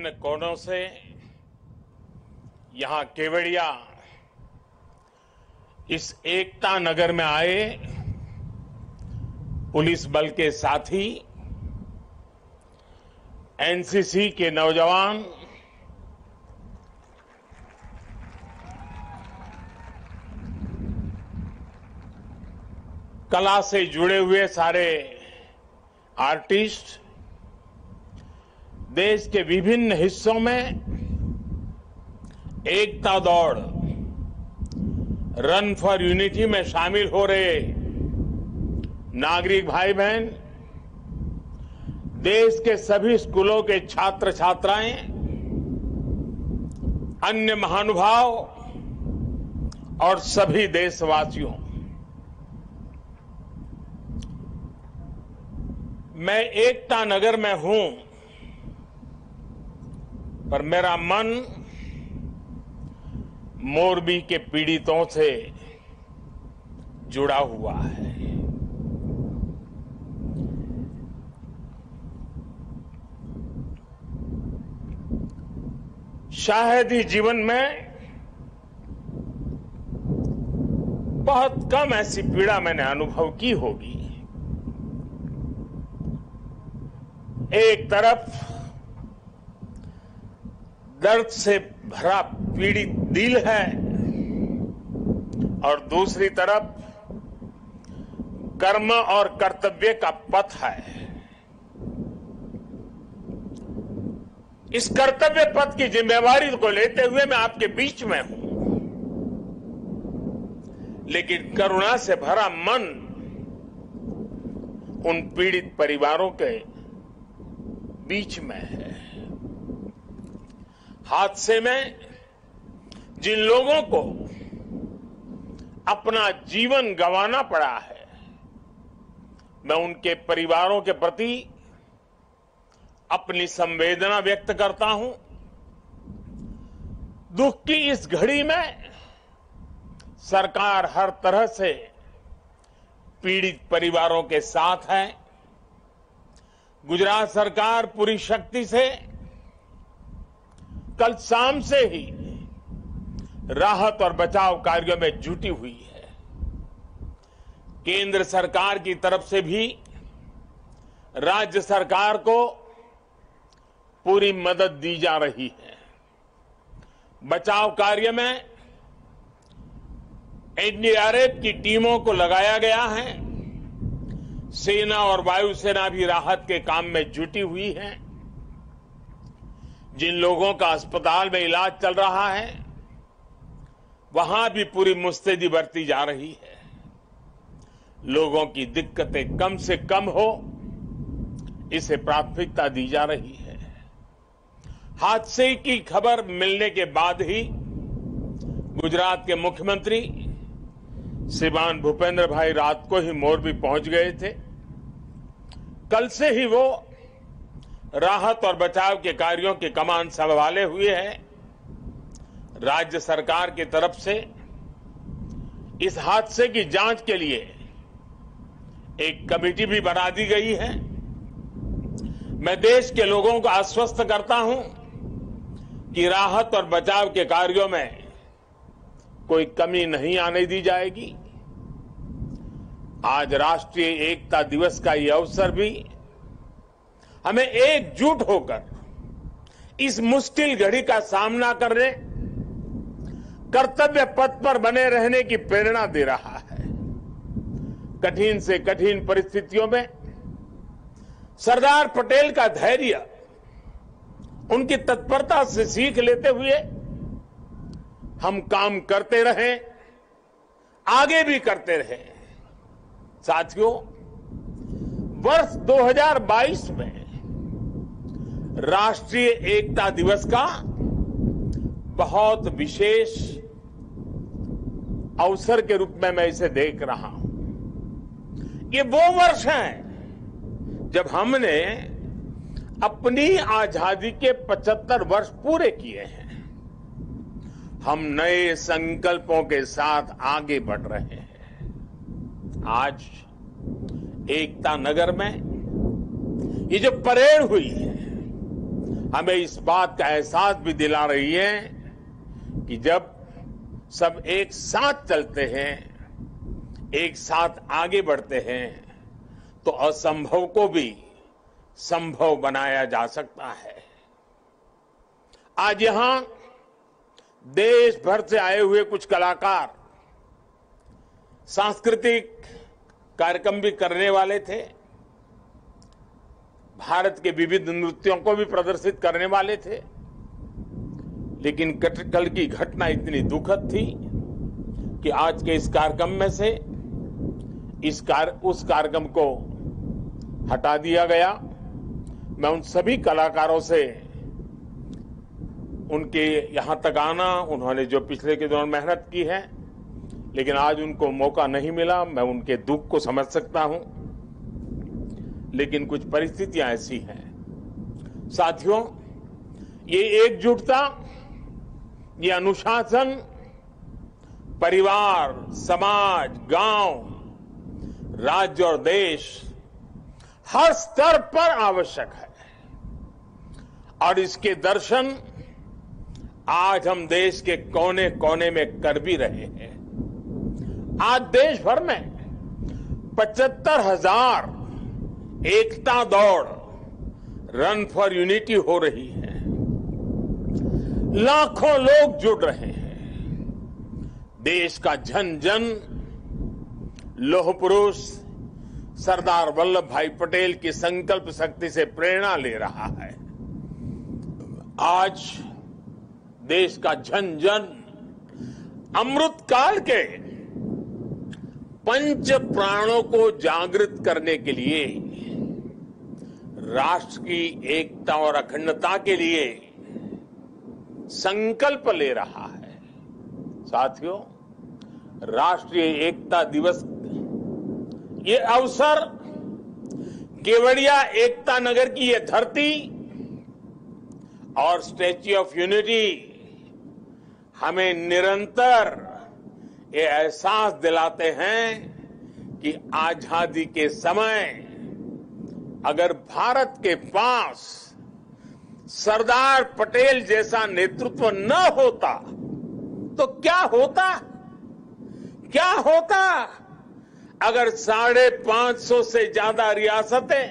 विभिन्न कोणों से यहाँ केवड़िया इस एकता नगर में आए पुलिस बल के साथी, एनसीसी के नौजवान, कला से जुड़े हुए सारे आर्टिस्ट देश के विभिन्न हिस्सों में एकता दौड़ रन फॉर यूनिटी में शामिल हो रहे नागरिक भाई बहन देश के सभी स्कूलों के छात्र छात्राएँ अन्य महानुभाव और सभी देशवासियों। मैं एकता नगर में हूँ। पर मेरा मन मोरबी के पीड़ितों से जुड़ा हुआ है। शायद ही जीवन में बहुत कम ऐसी पीड़ा मैंने अनुभव की होगी। एक तरफ़ दर्द से भरा पीड़ित दिल है। और दूसरी तरफ़, कर्म और कर्तव्य का पथ है। इस कर्तव्य पथ की जिम्मेवारी को लेते हुए मैं आपके बीच में हूँ। लेकिन करुणा से भरा मन उन पीड़ित परिवारों के बीच में है। हादसे में जिन लोगों को अपना जीवन गंवाना पड़ा है, मैं उनके परिवारों के प्रति अपनी संवेदना व्यक्त करता हूँ। दुख की इस घड़ी में सरकार हर तरह से पीड़ित परिवारों के साथ है। गुजरात सरकार पूरी शक्ति से कल शाम से ही राहत और बचाव कार्यों में जुटी हुई है। केंद्र सरकार की तरफ़ से भी राज्य सरकार को पूरी मदद दी जा रही है। बचाव कार्य में एनडीआरएफ की टीमों को लगाया गया है। सेना और वायुसेना भी राहत के काम में जुटी हुई है। जिन लोगों का अस्पताल में इलाज चल रहा है, वहाँ भी पूरी मुस्तैदी बरती जा रही है। लोगों की दिक्कतें कम से कम हो, इसे प्राथमिकता दी जा रही है। हादसे की खबर मिलने के बाद ही गुजरात के मुख्यमंत्री श्रीमान भूपेंद्र भाई रात को ही मोरबी पहुँच गए थे। कल से ही वो राहत और बचाव के कार्यों की कमान संभाले हुए हैं। राज्य सरकार की तरफ़ से इस हादसे की जाँच के लिए एक कमेटी भी बना दी गई है। मैं देश के लोगों को आश्वस्त करता हूँ कि राहत और बचाव के कार्यों में कोई कमी नहीं आने दी जाएगी। आज राष्ट्रीय एकता दिवस का ये अवसर भी हमें एकजुट होकर इस मुश्किल घड़ी का सामना करने, कर्तव्य पथ पर बने रहने की प्रेरणा दे रहा है। कठिन से कठिन परिस्थितियों में सरदार पटेल का धैर्य, उनकी तत्परता से सीख लेते हुए हम काम करते रहे, आगे भी करते रहे। साथियों, वर्ष 2022 में राष्ट्रीय एकता दिवस का बहुत विशेष अवसर के रूप में मैं इसे देख रहा हूँ। ये वो वर्ष है जब हमने अपनी आज़ादी के 75 वर्ष पूरे किए हैं। हम नए संकल्पों के साथ आगे बढ़ रहे हैं। आज एकता नगर में ये जो परेड हुई है हमें इस बात का एहसास भी दिला रही है कि जब सब एक साथ चलते हैं, एक साथ आगे बढ़ते हैं तो असंभव को भी संभव बनाया जा सकता है। आज यहाँ देश भर से आए हुए कुछ कलाकार सांस्कृतिक कार्यक्रम भी करने वाले थे। भारत के विविध नृत्यों को भी प्रदर्शित करने वाले थे। लेकिन कल की घटना इतनी दुखद थी कि आज के इस कार्यक्रम में से इस कार, उस कार्यक्रम को हटा दिया गया। मैं उन सभी कलाकारों से उनके यहाँ तक आना, उन्होंने जो पिछले के दौरान मेहनत की है, लेकिन आज उनको मौका नहीं मिला। मैं उनके दुख को समझ सकता हूँ। लेकिन कुछ परिस्थितियाँ ऐसी हैं। साथियों, ये एकजुटता, ये अनुशासन, परिवार, समाज, गाँव, राज्य और देश हर स्तर पर आवश्यक है। और इसके दर्शन आज हम देश के कोने कोने में कर भी रहे हैं। आज देश भर में पचहत्तर हज़ार एकता दौड़, रन फॉर यूनिटी हो रही है। लाखों लोग जुड़ रहे हैं। देश का जन जन लोह पुरुष, सरदार वल्लभ भाई पटेल की संकल्प शक्ति से प्रेरणा ले रहा है। आज देश का जन जन अमृत काल के पंच प्राणों को जागृत करने के लिए राष्ट्र की एकता और अखंडता के लिए संकल्प ले रहा है। साथियों, राष्ट्रीय एकता दिवस, ये अवसर केवड़िया एकता नगर की ये धरती और स्टैच्यू ऑफ़ यूनिटी हमें निरंतर ये एहसास दिलाते हैं कि आज़ादी के समय अगर भारत के पास सरदार पटेल जैसा नेतृत्व न होता तो क्या होता? क्या होता? अगर साढ़े पाँच सौ से ज़्यादा रियासतें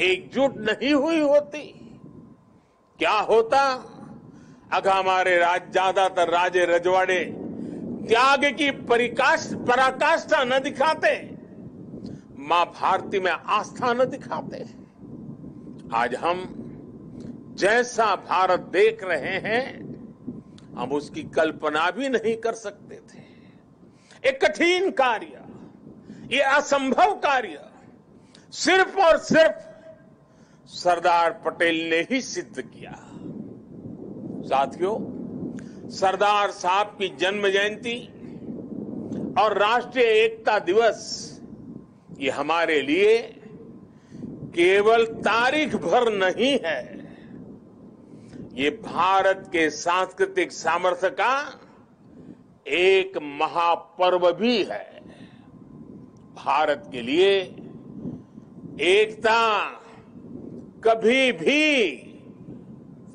एकजुट नहीं हुई होती, क्या होता? अगर हमारे राज, ज़्यादातर राजे रजवाड़े त्याग की पराकाष्ठा न दिखाते माँ भारती में आस्था न दिखाते। हैं आज हम जैसा भारत देख रहे हैं, हम उसकी कल्पना भी नहीं कर सकते थे। एक कठिन कार्य, ये असंभव कार्य, सिर्फ़ और सिर्फ़ सरदार पटेल ने ही सिद्ध किया। साथियों, सरदार साहब की जन्म जयंती और राष्ट्रीय एकता दिवस ये हमारे लिए केवल तारीख भर नहीं है। ये भारत के सांस्कृतिक सामर्थ्य का एक महापर्व भी है। भारत के लिए एकता कभी भी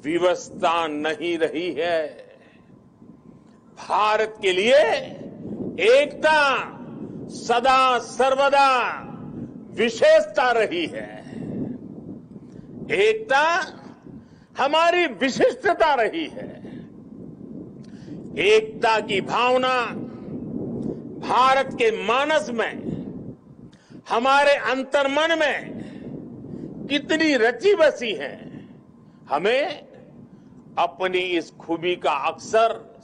विवस्था नहीं रही है। भारत के लिए एकता सदा सर्वदा विशेषता रही है। एकता हमारी विशिष्टता रही है। एकता की भावना भारत के मानस में, हमारे अंतर्मन में कितनी रची बसी है। हमें अपनी इस खूबी का अक्सर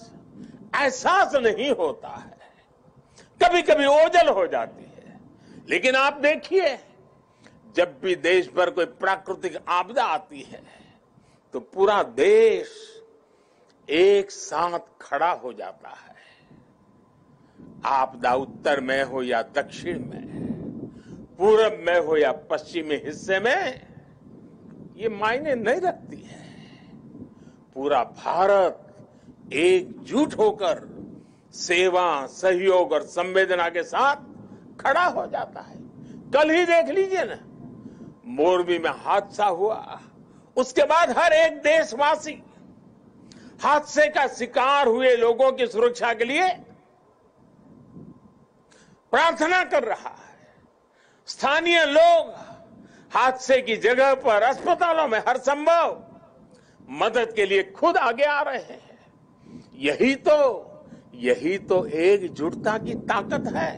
एहसास नहीं होता है। कभी कभी ओझल हो जाती है। लेकिन आप देखिए, जब भी देश पर कोई प्राकृतिक आपदा आती है तो पूरा देश एक साथ खड़ा हो जाता है। आपदा उत्तर में हो या दक्षिण में, पूरब में हो या पश्चिमी हिस्से में, ये मायने नहीं रखती है। पूरा भारत एकजुट होकर सेवा, सहयोग और संवेदना के साथ खड़ा हो जाता है। कल ही देख लीजिए ना, मोरबी में हादसा हुआ। उसके बाद हर एक देशवासी हादसे का शिकार हुए लोगों की सुरक्षा के लिए प्रार्थना कर रहा है। स्थानीय लोग हादसे की जगह पर अस्पतालों में हर संभव मदद के लिए खुद आगे आ रहे हैं। यही तो यही तो एकजुटता की ताकत है।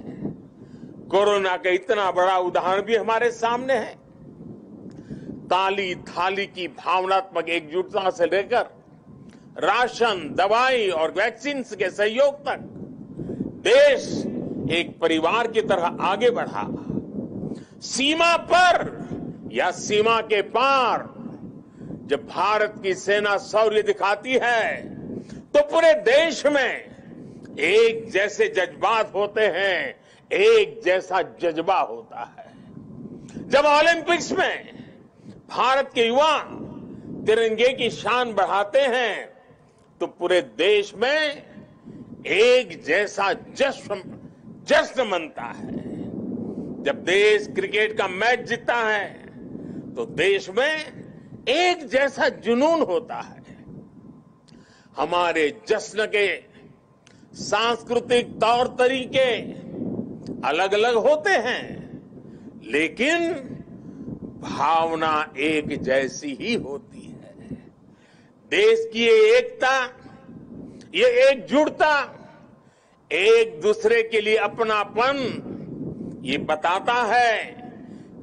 कोरोना का इतना बड़ा उदाहरण भी हमारे सामने है। ताली थाली की भावनात्मक एकजुटता से लेकर राशन, दवाई और वैक्सीन के सहयोग तक देश एक परिवार की तरह आगे बढ़ा। सीमा पर या सीमा के पार जब भारत की सेना शौर्य दिखाती है तो पूरे देश में एक जैसे जज्बात होते हैं, एक जैसा जज्बा होता है। जब ओलंपिक्स में भारत के युवा तिरंगे की शान बढ़ाते हैं तो पूरे देश में एक जैसा जश्न जश्न मनता है। जब देश क्रिकेट का मैच जीतता है तो देश में एक जैसा जुनून होता है। हमारे जश्न के सांस्कृतिक तौर तरीके अलग अलग होते हैं, लेकिन भावना एक जैसी ही होती है। देश की ये एकता, ये एकजुटता, एक दूसरे के लिए अपनापन, ये बताता है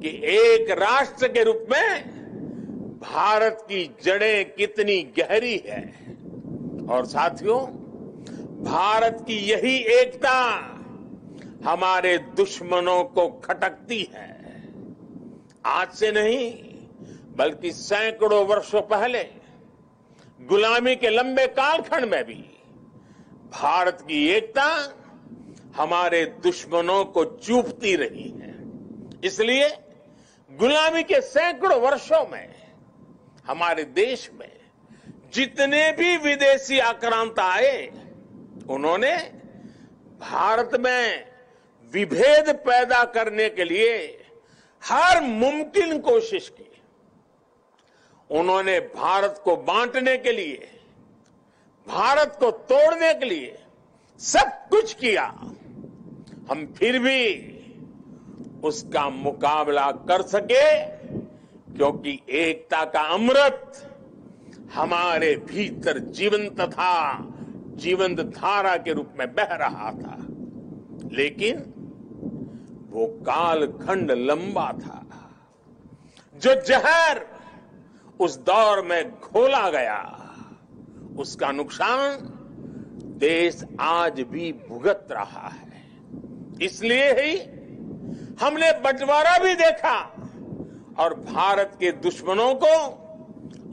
कि एक राष्ट्र के रूप में भारत की जड़ें कितनी गहरी है। और साथियों भारत की यही एकता हमारे दुश्मनों को खटकती है। आज से नहीं, बल्कि सैकड़ों वर्षों पहले, गुलामी के लंबे कालखंड में भी, भारत की एकता हमारे दुश्मनों को चूपती रही है। इसलिए गुलामी के सैकड़ों वर्षों में, हमारे देश में, जितने भी विदेशी आक्रांत आए उन्होंने भारत में विभेद पैदा करने के लिए हर मुमकिन कोशिश की। उन्होंने भारत को बांटने के लिए, भारत को तोड़ने के लिए सब कुछ किया। हम फिर भी उसका मुकाबला कर सके, क्योंकि एकता का अमृत हमारे भीतर जीवंत था। जीवंत धारा के रूप में बह रहा था। लेकिन वो कालखंड लंबा था। जो जहर उस दौर में घोला गया, उसका नुकसान देश आज भी भुगत रहा है। इसलिए ही हमने बंटवारा भी देखा और भारत के दुश्मनों को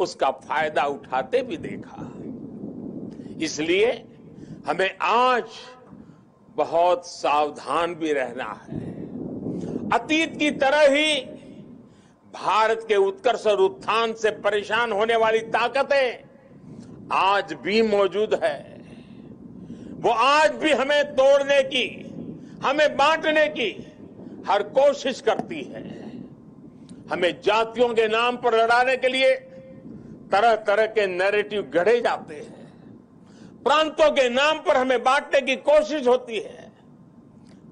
उसका फ़ायदा उठाते भी देखा। इसलिए हमें आज बहुत सावधान भी रहना है। अतीत की तरह ही भारत के उत्कर्ष और उत्थान से परेशान होने वाली ताकतें आज भी मौजूद है। वो आज भी हमें तोड़ने की, हमें बांटने की हर कोशिश करती है। हमें जातियों के नाम पर लड़ाने के लिए तरह तरह के नैरेटिव गढ़े जाते हैं। प्रांतों के नाम पर हमें बांटने की कोशिश होती है।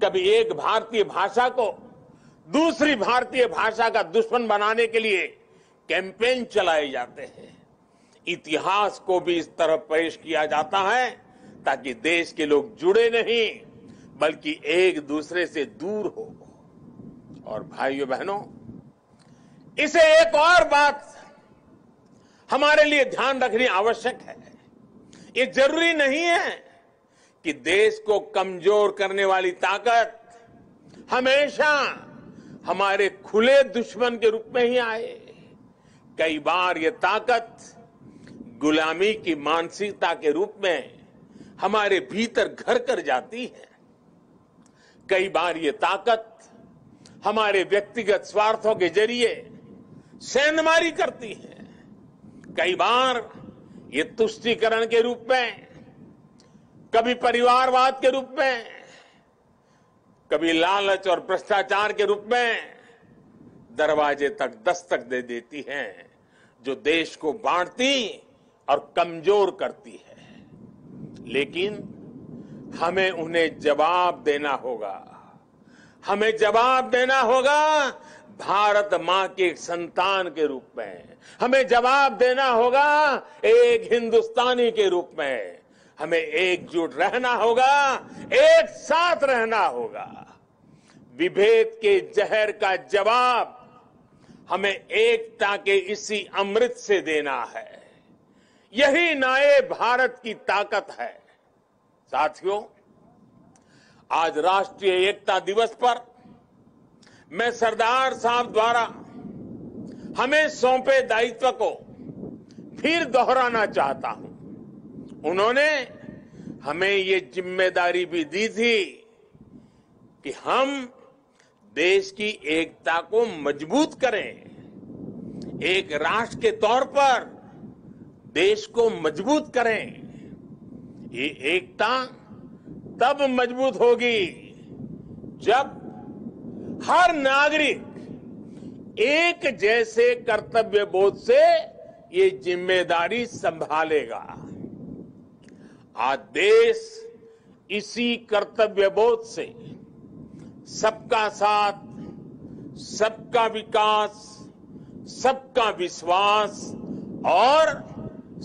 कभी एक भारतीय भाषा को दूसरी भारतीय भाषा का दुश्मन बनाने के लिए कैंपेन चलाए जाते हैं। इतिहास को भी इस तरह पेश किया जाता है ताकि देश के लोग जुड़े नहीं, बल्कि एक दूसरे से दूर हो। और भाइयों बहनों, इसे एक और बात हमारे लिए ध्यान रखनी आवश्यक है। ये ज़रूरी नहीं है कि देश को कमज़ोर करने वाली ताकत हमेशा हमारे खुले दुश्मन के रूप में ही आए। कई बार ये ताकत गुलामी की मानसिकता के रूप में हमारे भीतर घर कर जाती है। कई बार ये ताकत हमारे व्यक्तिगत स्वार्थों के ज़रिए सेंधमारी करती है। कई बार ये तुष्टिकरण के रूप में, कभी परिवारवाद के रूप में, कभी लालच और भ्रष्टाचार के रूप में दरवाजे तक दस्तक दे देती है, जो देश को बांटती और कमज़ोर करती है। लेकिन हमें उन्हें जवाब देना होगा। हमें जवाब देना होगा भारत माँ के संतान के रूप में। हमें जवाब देना होगा एक हिंदुस्तानी के रूप में। हमें एकजुट रहना होगा, एक साथ रहना होगा। विभेद के जहर का जवाब हमें एकता के इसी अमृत से देना है। यही नए भारत की ताकत है। साथियों, आज राष्ट्रीय एकता दिवस पर मैं सरदार साहब द्वारा हमें सौंपे दायित्व को फिर दोहराना चाहता हूँ। उन्होंने हमें ये ज़िम्मेदारी भी दी थी कि हम देश की एकता को मज़बूत करें। एक राष्ट्र के तौर पर देश को मज़बूत करें। ये एकता तब मज़बूत होगी जब हर नागरिक एक जैसे कर्तव्य बोध से ये ज़िम्मेदारी संभालेगा। आज देश इसी कर्तव्य बोध से सबका साथ, सबका विकास, सबका विश्वास और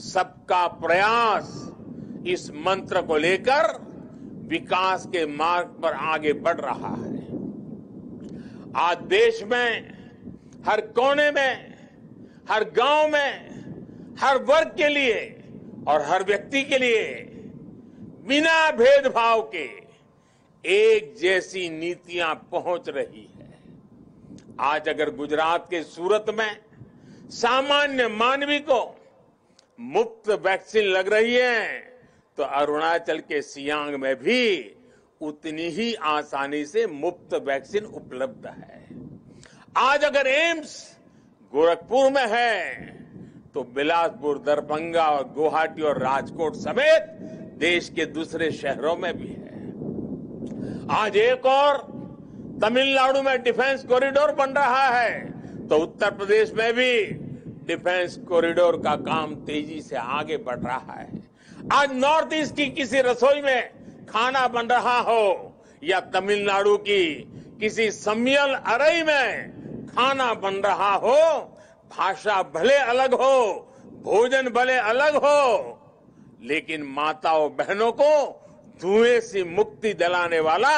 सबका प्रयास इस मंत्र को लेकर विकास के मार्ग पर आगे बढ़ रहा है। आज देश में, हर कोने में, हर गाँव में, हर वर्ग के लिए और हर व्यक्ति के लिए बिना भेदभाव के एक जैसी नीतियाँ पहुँच रही है। आज अगर गुजरात के सूरत में सामान्य मानवी को मुफ़्त वैक्सीन लग रही है तो अरुणाचल के सियांग में भी उतनी ही आसानी से मुफ़्त वैक्सीन उपलब्ध है। आज अगर एम्स गोरखपुर में है तो बिलासपुर, दरभंगा और गुवाहाटी और राजकोट समेत देश के दूसरे शहरों में भी है। आज एक और तमिलनाडु में डिफेंस कॉरिडोर बन रहा है तो उत्तर प्रदेश में भी डिफेंस कॉरिडोर का काम तेज़ी से आगे बढ़ रहा है। आज नॉर्थ ईस्ट की किसी रसोई में खाना बन रहा हो या तमिलनाडु की किसी सम्मिल अरई में खाना बन रहा हो, भाषा भले अलग हो, भोजन भले अलग हो, लेकिन माताओं बहनों को धुएँ से मुक्ति दिलाने वाला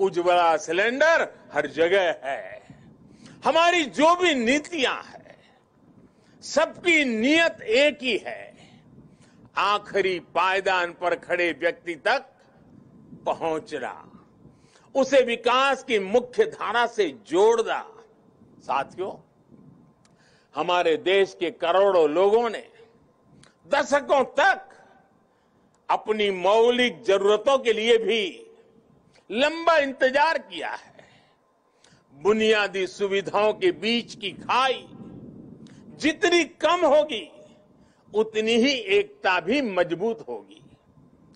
उज्ज्वला सिलेंडर हर जगह है। हमारी जो भी नीतियाँ है, सबकी नियत एक ही है। आखिरी पायदान पर खड़े व्यक्ति तक पहुँचना उसे विकास की मुख्य धारा से जोड़ना साथियों, हमारे देश के करोड़ों लोगों ने दशकों तक अपनी मौलिक जरूरतों के लिए भी लंबा इंतज़ार किया है। बुनियादी सुविधाओं के बीच की खाई जितनी कम होगी, उतनी ही एकता भी मज़बूत होगी।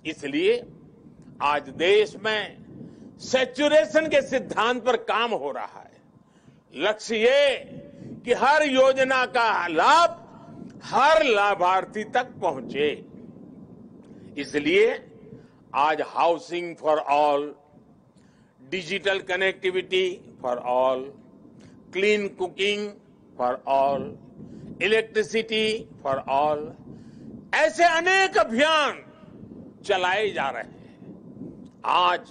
इसलिए आज देश में सेचुरेशन के सिद्धांत पर काम हो रहा है। लक्ष्य ये कि हर योजना का लाभ हर लाभार्थी तक पहुँचे। इसलिए आज housing for all digital connectivity for all clean cooking for all electricity for all ऐसे अनेक अभियान चलाए जा रहे हैं। आज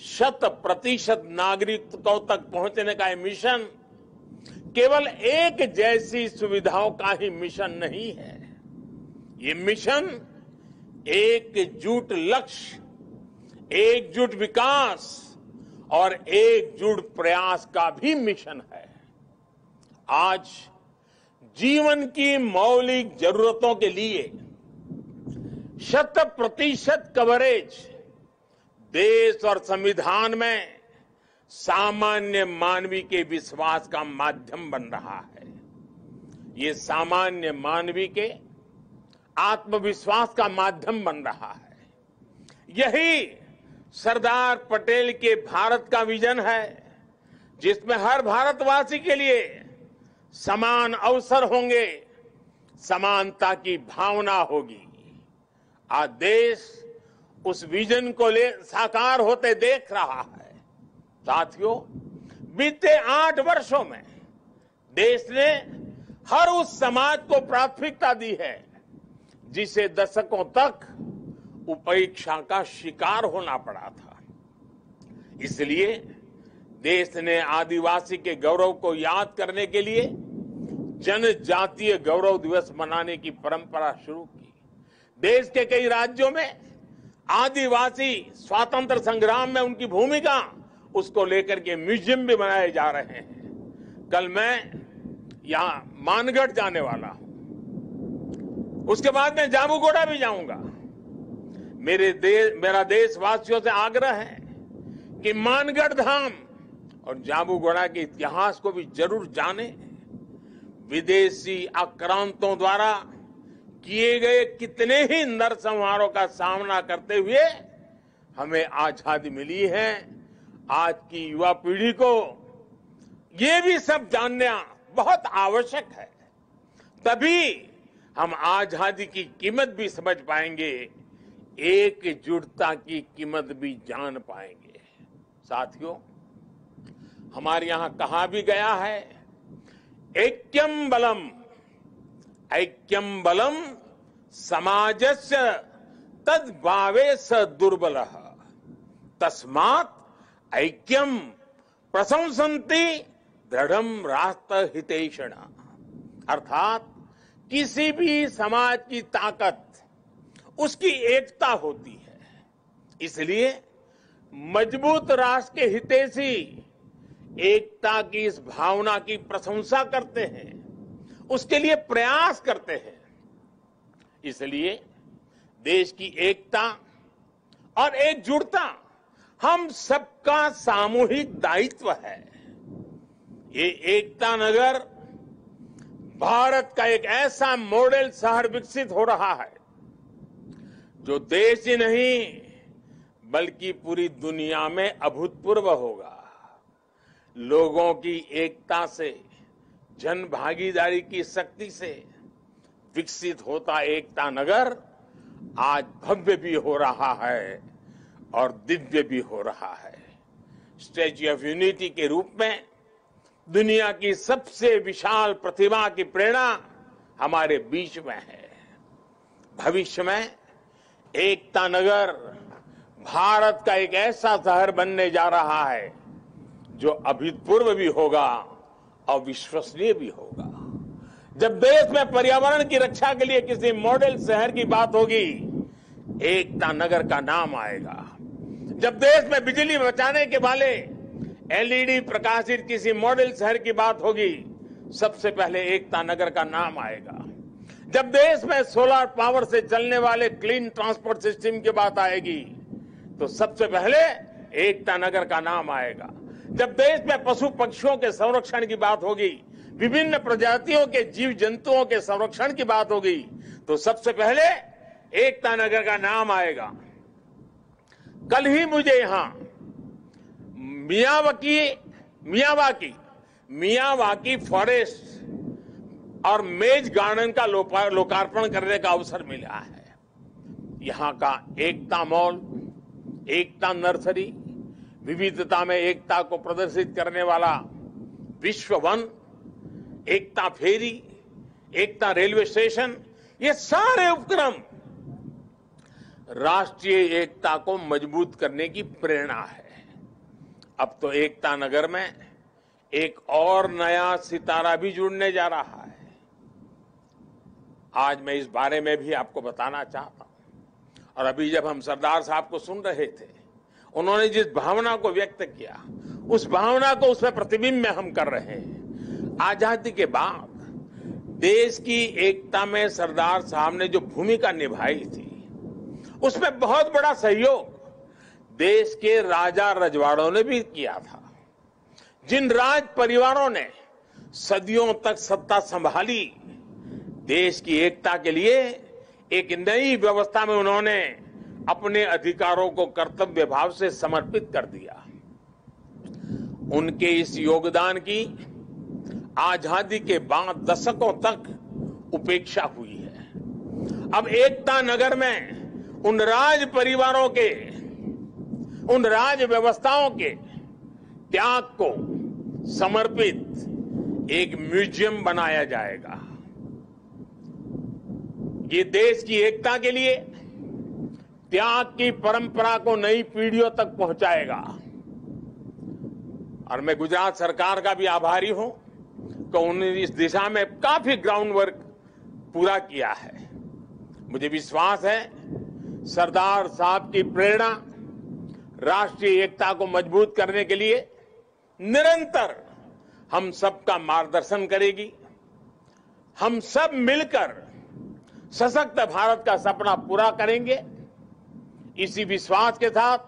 शत प्रतिशत नागरिकों तक पहुँचने का ये मिशन केवल एक जैसी सुविधाओं का ही मिशन नहीं है। ये मिशन एकजुट लक्ष्य, एकजुट विकास और एकजुट प्रयास का भी मिशन है। आज जीवन की मौलिक जरूरतों के लिए शत प्रतिशत कवरेज देश और संविधान में सामान्य मानवी के विश्वास का माध्यम बन रहा है। ये सामान्य मानवी के आत्मविश्वास का माध्यम बन रहा है। यही सरदार पटेल के भारत का विजन है, जिसमें हर भारतवासी के लिए समान अवसर होंगे, समानता की भावना होगी। आज देश उस विजन को ले साकार होते देख रहा है। साथियों, बीते आठ वर्षों में देश ने हर उस समाज को प्राथमिकता दी है, जिसे दशकों तक उपेक्षा का शिकार होना पड़ा था। इसलिए देश ने आदिवासी के गौरव को याद करने के लिए जनजातीय गौरव दिवस मनाने की परंपरा शुरू की। देश के कई राज्यों में आदिवासी स्वातंत्र संग्राम में उनकी भूमिका उसको लेकर के म्यूज़ियम भी बनाए जा रहे हैं। कल मैं यहाँ मानगढ़ जाने वाला हूँ। उसके बाद मैं जामुगोड़ा भी जाऊँगा। मेरे देश मेरा देशवासियों से आग्रह है कि मानगढ़ धाम और जामुगोड़ा के इतिहास को भी ज़रूर जाने। विदेशी आक्रांतों द्वारा किए गए कितने ही नरसंहारों का सामना करते हुए हमें आज़ादी मिली है। आज की युवा पीढ़ी को ये भी सब जानना बहुत आवश्यक है। तभी हम आज़ादी की कीमत भी समझ पाएँगे, एकजुटता की कीमत भी जान पाएँगे। साथियों, हमारे यहाँ कहा भी गया है, ऐक्यम बलम ऐक्यम बलम समाज समाजस्य तद्भावे स दुर्बल। तस्मात ऐक्यम प्रशंसन्ति दृढ़ राष्ट्र हितेषण अर्थात किसी भी समाज की ताकत, उसकी एकता होती है। इसलिए मज़बूत राष्ट्र के हितेशी एकता की इस भावना की प्रशंसा करते हैं। उसके लिए प्रयास करते हैं। इसलिए देश की एकता और एकजुटता हम सबका सामूहिक दायित्व है। ये एकता नगर भारत का एक ऐसा मॉडल शहर विकसित हो रहा है, जो देश ही नहीं, बल्कि पूरी दुनिया में अभूतपूर्व होगा। लोगों की एकता से जन भागीदारी की शक्ति से विकसित होता एकता नगर आज भव्य भी हो रहा है और दिव्य भी हो रहा है। स्टेच्यू ऑफ़ यूनिटी के रूप में दुनिया की सबसे विशाल प्रतिमा की प्रेरणा हमारे बीच में है। भविष्य में एकता नगर भारत का एक ऐसा शहर बनने जा रहा है जो अभूतपूर्व भी होगा। और विश्वसनीय भी होगा। जब देश में पर्यावरण की रक्षा के लिए किसी मॉडल शहर की बात होगी, एकता नगर का नाम आएगा। जब देश में बिजली बचाने के वाले एलईडी प्रकाशित किसी मॉडल शहर की बात होगी, सबसे पहले एकता नगर का नाम आएगा। जब देश में सोलर पावर से चलने वाले क्लीन ट्रांसपोर्ट सिस्टम की बात आएगी तो सबसे पहले एकता नगर का नाम आएगा। जब देश में पशु पक्षियों के संरक्षण की बात होगी, विभिन्न प्रजातियों के जीव जंतुओं के संरक्षण की बात होगी तो सबसे पहले एकता नगर का नाम आएगा। कल ही मुझे यहाँ मियावाकी मियावाकी मियावाकी फॉरेस्ट और मेज गार्डन का लोकार्पण करने का अवसर मिला है। यहाँ का एकता मॉल, एकता नर्सरी विविधता में एकता को प्रदर्शित करने वाला विश्व one, Ekta ferry, Ekta railway station, ये सारे उपक्रम राष्ट्रीय एकता को मज़बूत करने की प्रेरणा है। अब तो एकता नगर में एक और नया सितारा भी जुड़ने जा रहा है। आज मैं इस बारे में भी आपको बताना चाहता हूँ। और अभी जब हम सरदार साहब को सुन रहे थे उन्होंने जिस भावना को व्यक्त किया, उस भावना को उसमें प्रतिबिंब में हम कर रहे हैं। आज़ादी के बाद देश की एकता में सरदार साहब ने जो भूमिका निभाई थी, उसमें बहुत बड़ा सहयोग देश के राजा रजवाड़ों ने भी किया था। जिन राज परिवारों ने सदियों तक सत्ता संभाली, देश की एकता के लिए एक नई व्यवस्था में उन्होंने अपने अधिकारों को कर्तव्य भाव से समर्पित कर दिया। उनके इस योगदान की आज़ादी के बाद दशकों तक उपेक्षा हुई है। अब एकता नगर में उन राज परिवारों के, उन राज व्यवस्थाओं के त्याग को समर्पित एक म्यूज़ियम बनाया जाएगा। ये देश की एकता के लिए त्याग की परंपरा को नई पीढ़ियों तक पहुंचाएगा। और मैं गुजरात सरकार का भी आभारी हूँ कि उन्होंने इस दिशा में काफ़ी ग्राउंड वर्क पूरा किया है। मुझे विश्वास है, सरदार साहब की प्रेरणा राष्ट्रीय एकता को मज़बूत करने के लिए निरंतर हम सबका मार्गदर्शन करेगी। हम सब मिलकर सशक्त भारत का सपना पूरा करेंगे। इसी विश्वास के साथ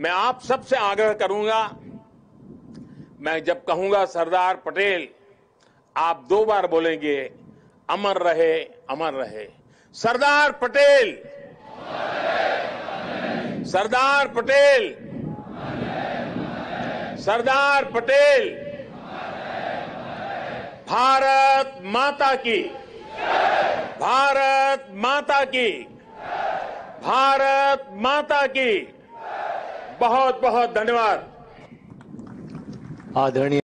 मैं आप सबसे आग्रह करूँगा, मैं जब कहूँगा, सरदार पटेल, आप दो बार बोलेंगे, अमर रहे अमर रहे। सरदार पटेल! सरदार पटेल! सरदार पटेल! भारत माता की, भारत माता की। भारत माता की। बहुत बहुत धन्यवाद। आदरणीय